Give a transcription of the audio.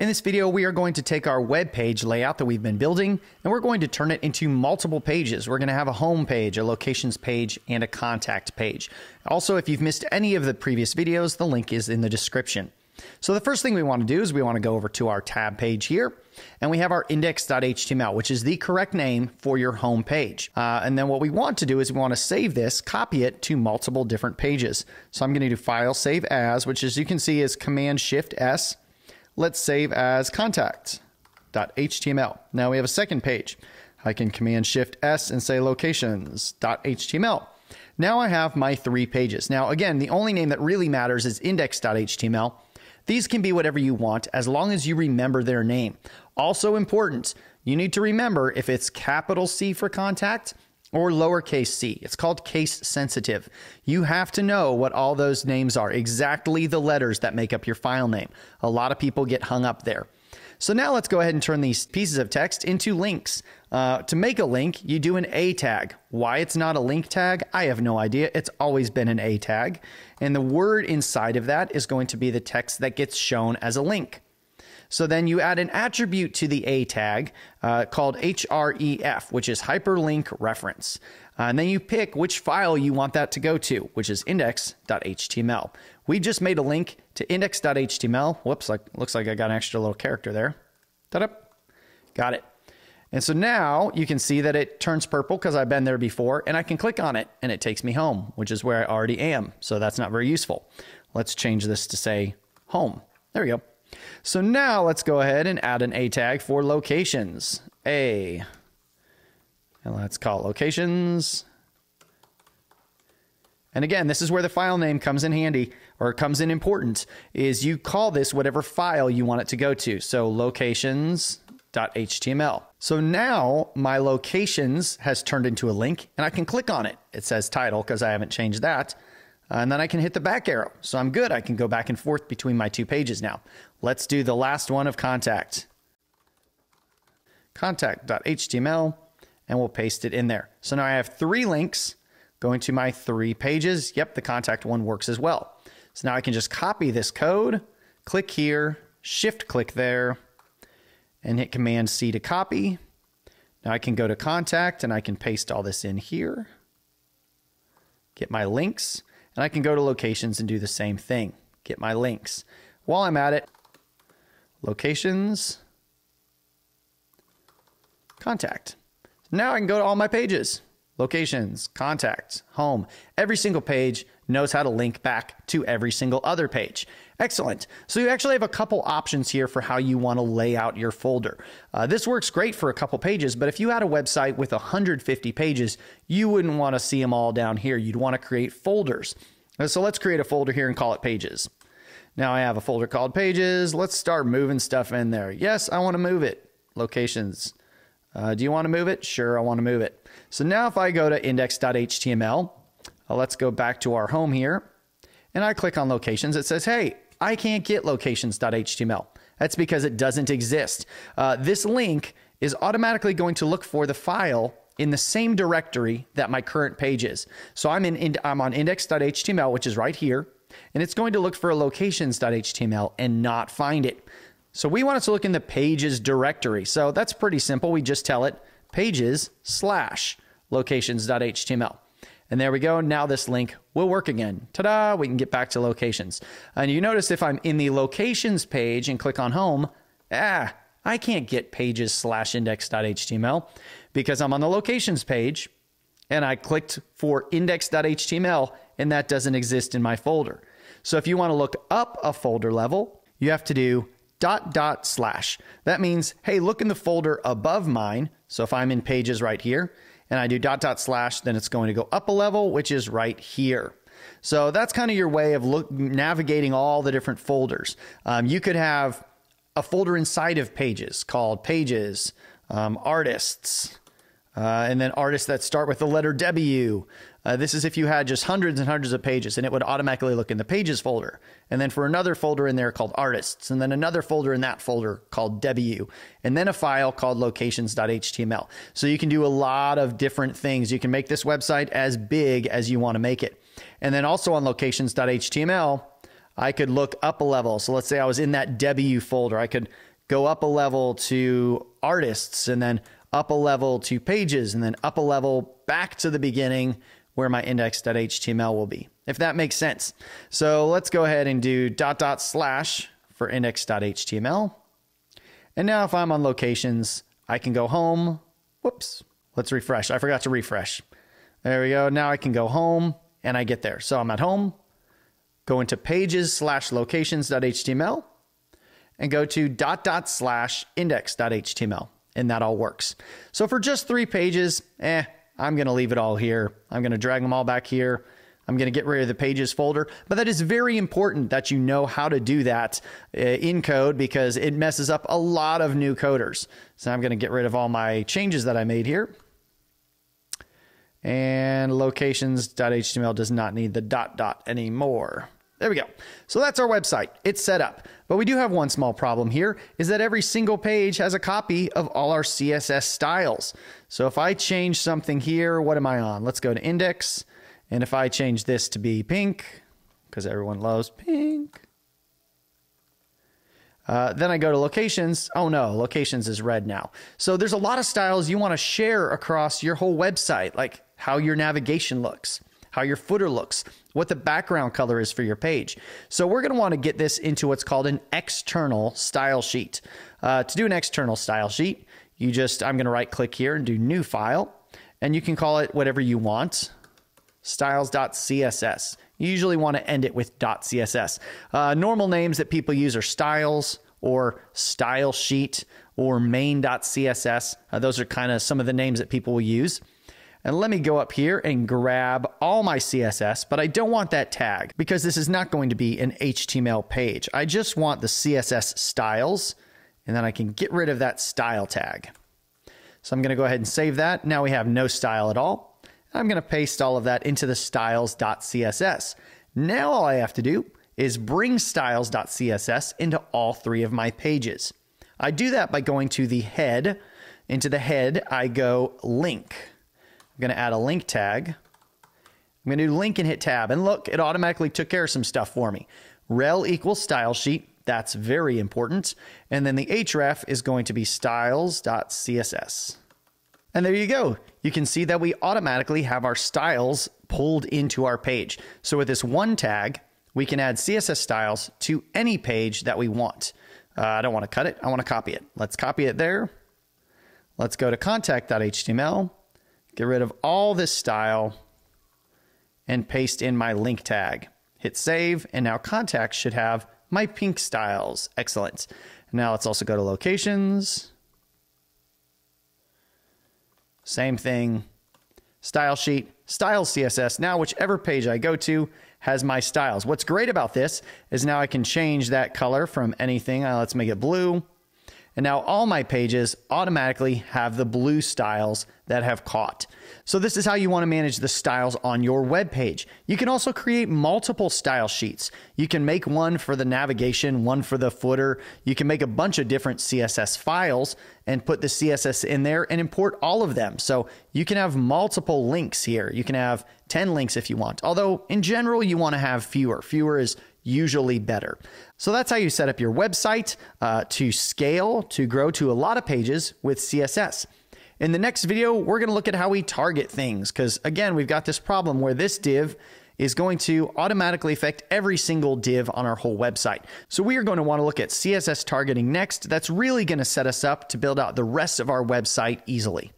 In this video, we are going to take our web page layout that we've been building and we're going to turn it into multiple pages. We're going to have a home page, a locations page, and a contact page. Also, if you've missed any of the previous videos, the link is in the description. So the first thing we want to do is we want to go over to our tab page here and we have our index.html, which is the correct name for your home page. Uh, and then what we want to do is we want to save this, copy it to multiple different pages. So I'm going to do file save as, which as you can see is command shift S let's save as contact.html. Now we have a second page. I can Command Shift S and say locations.html. Now I have my three pages. Now, again, the only name that really matters is index.html. These can be whatever you want as long as you remember their name. Also important, you need to remember if it's capital C for contact or lowercase c. It's called case sensitive. You have to know what all those names are, exactly the letters that make up your file name. A lot of people get hung up there. So now let's go ahead and turn these pieces of text into links. Uh, to make a link, you do an A tag. Why it's not a link tag, I have no idea. It's always been an A tag. And the word inside of that is going to be the text that gets shown as a link. So then you add an attribute to the A tag uh, called href, which is hyperlink reference. Uh, and then you pick which file you want that to go to, which is index.html. We just made a link to index.html. Whoops, like, looks like I got an extra little character there. Ta-da. Got it. And so now you can see that it turns purple because I've been there before, and I can click on it and it takes me home, which is where I already am. So that's not very useful. Let's change this to say home. There we go. So now let's go ahead and add an A tag for locations. A. And let's call it locations. And again, this is where the file name comes in handy or comes in important is you call this whatever file you want it to go to. So locations.html. So now my locations has turned into a link and I can click on it. It says title because I haven't changed that. Uh, and then I can hit the back arrow. So I'm good. I can go back and forth between my two pages now. Let's do the last one of contact. Contact.html, and we'll paste it in there. So now I have three links going to my three pages. Yep, the contact one works as well. So now I can just copy this code, click here, shift click there, and hit Command C to copy. Now I can go to contact and I can paste all this in here, get my links, and I can go to locations and do the same thing. Get my links. While I'm at it, locations, contact. Now I can go to all my pages. Locations, contact, home. Every single page knows how to link back to every single other page. Excellent. So you actually have a couple options here for how you want to lay out your folder. Uh, this works great for a couple pages, but if you had a website with 150 pages, you wouldn't want to see them all down here. You'd want to create folders. Uh, so let's create a folder here and call it pages. Now I have a folder called pages. Let's start moving stuff in there. Yes, I want to move it. Locations. Uh, do you want to move it? Sure, I want to move it. So now if I go to index.html, let's go back to our home here, and I click on locations. It says, hey, I can't get locations.html. That's because it doesn't exist. Uh, this link is automatically going to look for the file in the same directory that my current page is. So I'm in, in I'm on index.html, which is right here, and it's going to look for a locations.html and not find it. So we want it to look in the pages directory. So that's pretty simple. We just tell it pages slash locations.html. And there we go. Now this link will work again. Ta-da! We can get back to locations. And you notice if I'm in the locations page and click on home, ah, I can't get pages slash index.html because I'm on the locations page and I clicked for index.html and that doesn't exist in my folder. So if you want to look up a folder level, you have to do dot dot slash. That means, hey, look in the folder above mine. So if I'm in pages right here and I do dot dot slash, then it's going to go up a level, which is right here. So that's kind of your way of look, navigating all the different folders. Um, you could have a folder inside of pages called pages, um, artists, uh, and then artists that start with the letter W. Uh, this is if you had just hundreds and hundreds of pages, and it would automatically look in the pages folder. And then for another folder in there called artists, and then another folder in that folder called W, and then a file called locations.html. So you can do a lot of different things. You can make this website as big as you want to make it. And then also on locations.html, I could look up a level. So let's say I was in that W folder. I could go up a level to artists and then up a level to pages and then up a level back to the beginning where my index.html will be, if that makes sense. So let's go ahead and do dot dot slash for index.html. And now if I'm on locations, I can go home. Whoops. Let's refresh. I forgot to refresh. There we go. Now I can go home and I get there. So I'm at home, go into pages slash locations.html and go to dot dot slash index.html and that all works. So for just three pages, eh, I'm going to leave it all here. I'm going to drag them all back here. I'm going to get rid of the pages folder, but that is very important that you know how to do that uh, in code because it messes up a lot of new coders. So I'm going to get rid of all my changes that I made here. And locations.html does not need the dot dot anymore. There we go. So that's our website. It's set up. But we do have one small problem here is that every single page has a copy of all our CSS styles. So if I change something here, what am I on? Let's go to index. And if I change this to be pink, because everyone loves pink, uh, then I go to locations. Oh no, locations is red now. So there's a lot of styles you want to share across your whole website, like how your navigation looks, how your footer looks, what the background color is for your page. So we're going to want to get this into what's called an external style sheet. Uh, to do an external style sheet, you just, I'm going to right click here and do new file, and you can call it whatever you want styles.css. You usually want to end it with .css. Uh, normal names that people use are styles or style sheet or main.css. Uh, those are kind of some of the names that people will use. And let me go up here and grab all my CSS, but I don't want that tag because this is not going to be an HTML page. I just want the CSS styles, and then I can get rid of that style tag. So I'm going to go ahead and save that. Now we have no style at all. I'm going to paste all of that into the styles.css. Now all I have to do is bring styles.css into all three of my pages. I do that by going to the head. Into the head, I go link. I'm going to add a link tag. I'm going to do link and hit tab. And look, it automatically took care of some stuff for me. rel equals style sheet. That's very important. And then the href is going to be styles.css. And there you go. You can see that we automatically have our styles pulled into our page. So with this one tag, we can add CSS styles to any page that we want. Uh, I don't want to cut it. I want to copy it. Let's copy it there. Let's go to contact.html get rid of all this style, and paste in my link tag. Hit save, and now contacts should have my pink styles. Excellent. Now let's also go to locations. Same thing. Style sheet, style CSS. Now, whichever page I go to has my styles. What's great about this is now I can change that color from anything. Uh, let's make it blue. And now all my pages automatically have the blue styles that have caught. So this is how you want to manage the styles on your web page. You can also create multiple style sheets. You can make one for the navigation, one for the footer. You can make a bunch of different CSS files and put the CSS in there and import all of them. So you can have multiple links here. You can have 10 links if you want. Although in general, you want to have fewer. Fewer is usually better. So that's how you set up your website uh, to scale, to grow to a lot of pages with CSS. In the next video, we're going to look at how we target things because, again, we've got this problem where this div is going to automatically affect every single div on our whole website. So we are going to want to look at CSS targeting next. That's really going to set us up to build out the rest of our website easily.